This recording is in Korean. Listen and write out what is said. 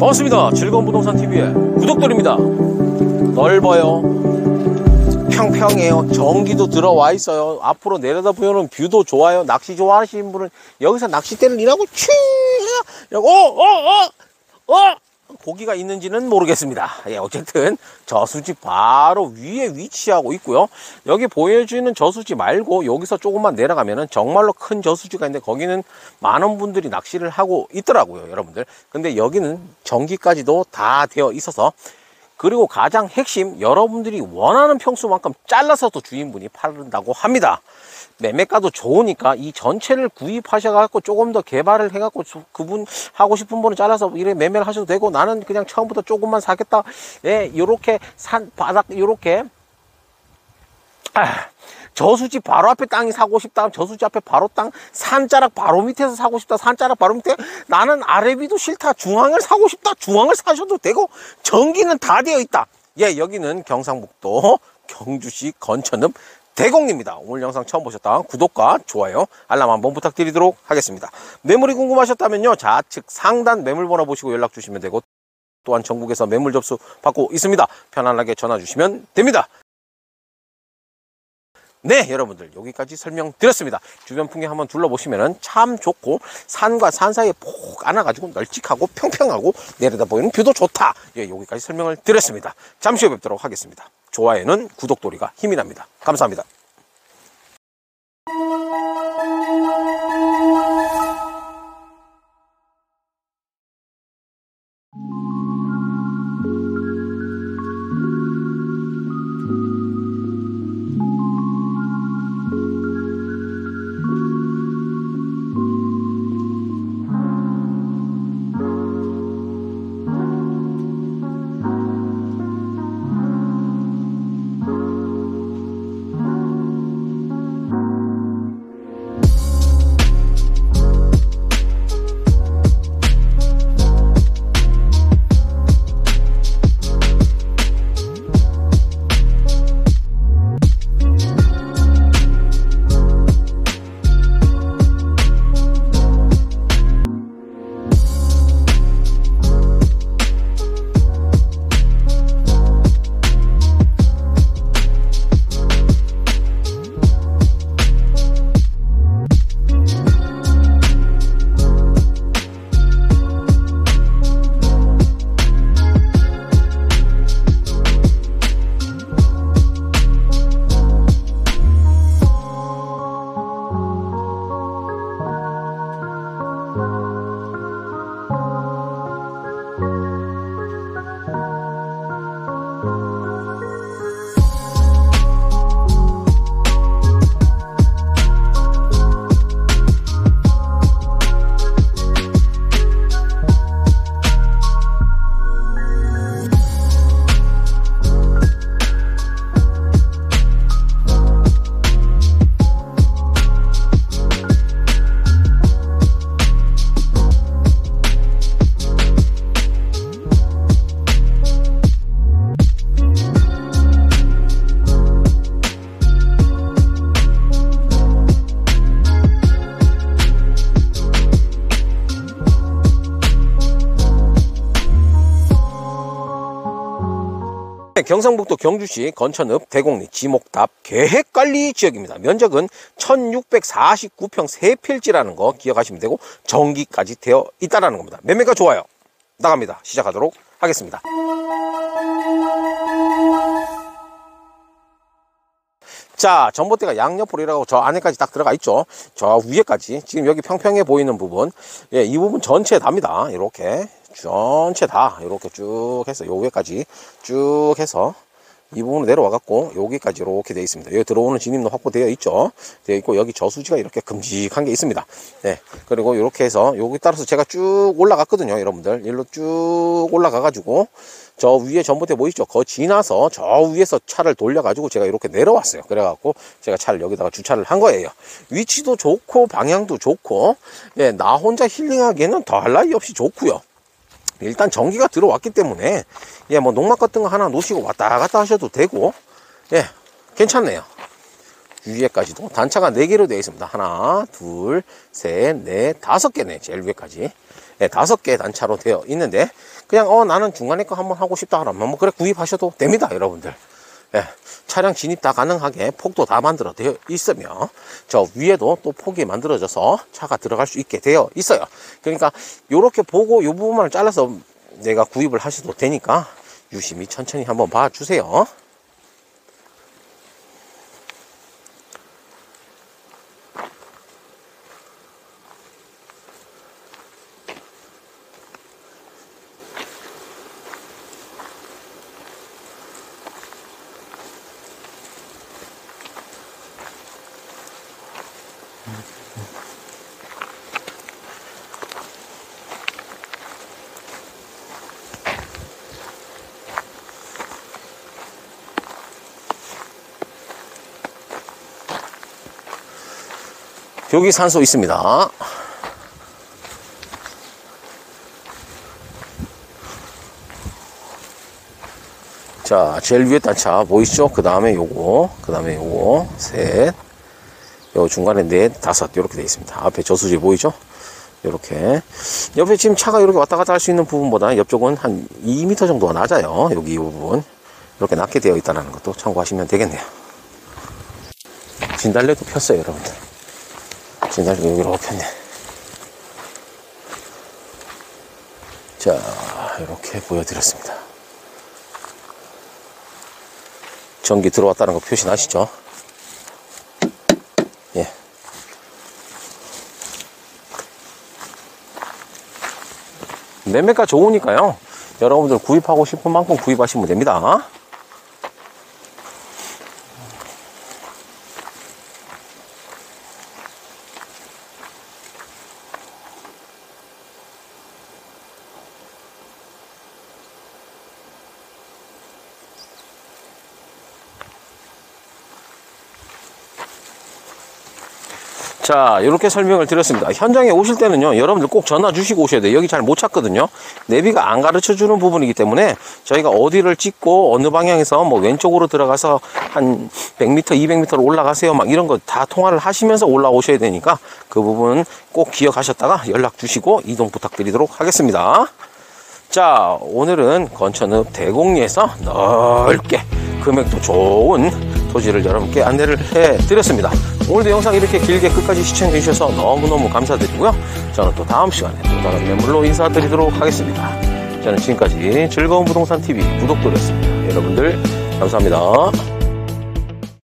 반갑습니다. 즐거운 부동산 TV의 구독돌입니다. 넓어요. 평평해요. 전기도 들어와 있어요. 앞으로 내려다 보면 뷰도 좋아요. 낚시 좋아하시는 분은 여기서 낚싯대를 일하고 취! 어, 어, 어, 어! 고기가 있는지는 모르겠습니다. 예, 어쨌든 저수지 바로 위에 위치하고 있고요. 여기 보여주는 저수지 말고 여기서 조금만 내려가면은 정말로 큰 저수지가 있는데 거기는 많은 분들이 낚시를 하고 있더라고요, 여러분들. 근데 여기는 전기까지도 다 되어 있어서 그리고 가장 핵심 여러분들이 원하는 평수만큼 잘라서 도 주인분이 팔른다고 합니다. 매매가도 좋으니까 이 전체를 구입하셔갖고 조금 더 개발을 해갖고 그분 하고 싶은 분은 잘라서 이래 매매를 하셔도 되고 나는 그냥 처음부터 조금만 사겠다. 예, 요렇게 산 바닥 요렇게 아, 저수지 바로 앞에 땅이 사고 싶다. 저수지 앞에 바로 땅 산자락 바로 밑에서 사고 싶다. 산자락 바로 밑에 나는 아래비도 싫다. 중앙을 사고 싶다. 중앙을 사셔도 되고 전기는 다 되어 있다. 예, 여기는 경상북도 경주시 건천읍 대공입니다. 오늘 영상 처음 보셨다 구독과 좋아요, 알람 한번 부탁드리도록 하겠습니다. 매물이 궁금하셨다면요. 좌측 상단 매물번호 보시고 연락 주시면 되고 또한 전국에서 매물 접수 받고 있습니다. 편안하게 전화 주시면 됩니다. 네 여러분들 여기까지 설명드렸습니다. 주변 풍경 한번 둘러보시면 참 좋고 산과 산 사이에 폭 안아가지고 널찍하고 평평하고 내려다 보이는 뷰도 좋다. 예, 여기까지 설명을 드렸습니다. 잠시 후에 뵙도록 하겠습니다. 좋아요는 구독도리가 힘이 납니다. 감사합니다 경상북도 경주시 건천읍 대곡리 지목답 계획관리 지역입니다. 면적은 1649평 3필지라는 거 기억하시면 되고 전기까지 되어 있다는 겁니다. 매매가 좋아요. 나갑니다. 시작하도록 하겠습니다. 자 전봇대가 양옆으로 이라고 저 안에까지 딱 들어가 있죠 저 위에까지 지금 여기 평평해 보이는 부분 예, 이 부분 전체 답니다 이렇게 전체 다 이렇게 쭉 해서 요 위에까지 쭉 해서 이 부분으로 내려와 갖고 여기까지 이렇게 되어 있습니다. 여기 들어오는 진입로 확보되어 있죠? 되어 있고 여기 저수지가 이렇게 큼직한 게 있습니다. 네. 그리고 이렇게 해서 여기 따라서 제가 쭉 올라갔거든요 여러분들. 일로 쭉 올라가 가지고 저 위에 전봇대 보이시죠? 거 지나서 저 위에서 차를 돌려 가지고 제가 이렇게 내려왔어요. 그래 갖고 제가 차를 여기다가 주차를 한 거예요. 위치도 좋고 방향도 좋고 예, 나 혼자 힐링하기에는 더할 나위 없이 좋고요 일단 전기가 들어왔기 때문에 예, 뭐 농막 같은 거 하나 놓으시고 왔다 갔다 하셔도 되고 예, 괜찮네요. 위에까지도 단차가 4개로 되어 있습니다. 하나, 둘, 셋, 넷, 다섯 개네. 제일 위에까지. 네, 다섯 개 단차로 되어 있는데 그냥 어 나는 중간에 거 한번 하고 싶다 그러면 뭐 그래 구입하셔도 됩니다, 여러분들. 예, 차량 진입 다 가능하게 폭도 다 만들어 되어 있으며 저 위에도 또 폭이 만들어져서 차가 들어갈 수 있게 되어 있어요. 그러니까 요렇게 보고 요 부분만을 잘라서 내가 구입을 하셔도 되니까 유심히 천천히 한번 봐주세요. 여기 산소 있습니다. 자, 제일 위에 단차 보이시죠? 그 다음에 요거, 그 다음에 요거, 셋, 요 중간에 넷, 다섯, 이렇게 되어 있습니다. 앞에 저수지 보이죠? 이렇게 옆에 지금 차가 이렇게 왔다 갔다 할 수 있는 부분보다 옆쪽은 한 2m 정도가 낮아요. 여기 이 부분 이렇게 낮게 되어 있다는 것도 참고하시면 되겠네요. 진달래도 폈어요, 여러분들. 진달래 여기 이렇게 폈네. 자, 이렇게 보여드렸습니다. 전기 들어왔다는 거 표시 나시죠? 예. 매매가 좋으니까요. 여러분들 구입하고 싶은 만큼 구입하시면 됩니다. 자, 이렇게 설명을 드렸습니다. 현장에 오실 때는요, 여러분들 꼭 전화 주시고 오셔야 돼요. 여기 잘 못 찾거든요. 내비가 안 가르쳐 주는 부분이기 때문에 저희가 어디를 찍고 어느 방향에서 뭐 왼쪽으로 들어가서 한 100m, 200m로 올라가세요. 막 이런 거 다 통화를 하시면서 올라오셔야 되니까 그 부분 꼭 기억하셨다가 연락 주시고 이동 부탁드리도록 하겠습니다. 자, 오늘은 건천읍 대곡리에서 넓게 금액도 좋은 토지를 여러분께 안내를 해 드렸습니다. 오늘도 영상 이렇게 길게 끝까지 시청해 주셔서 너무너무 감사드리고요. 저는 또 다음 시간에 또 다른 매물로 인사드리도록 하겠습니다. 저는 지금까지 즐거운 부동산 TV 구독돌이었습니다. 여러분들 감사합니다.